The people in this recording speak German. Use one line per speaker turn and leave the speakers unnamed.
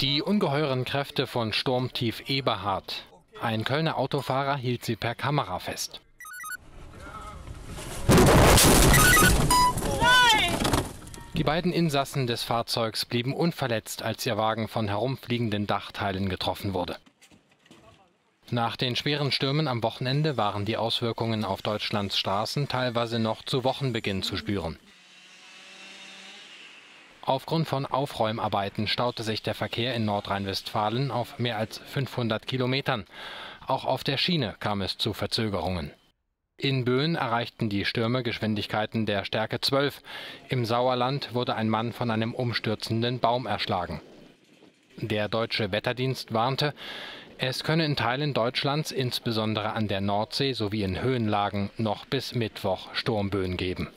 Die ungeheuren Kräfte von Sturmtief Eberhard. Ein Kölner Autofahrer hielt sie per Kamera fest. Die beiden Insassen des Fahrzeugs blieben unverletzt, als ihr Wagen von herumfliegenden Dachteilen getroffen wurde. Nach den schweren Stürmen am Wochenende waren die Auswirkungen auf Deutschlands Straßen teilweise noch zu Wochenbeginn zu spüren. Aufgrund von Aufräumarbeiten staute sich der Verkehr in Nordrhein-Westfalen auf mehr als 500 Kilometern. Auch auf der Schiene kam es zu Verzögerungen. In Böen erreichten die Stürme Geschwindigkeiten der Stärke 12. Im Sauerland wurde ein Mann von einem umstürzenden Baum erschlagen. Der deutsche Wetterdienst warnte, es könne in Teilen Deutschlands, insbesondere an der Nordsee sowie in Höhenlagen, noch bis Mittwoch Sturmböen geben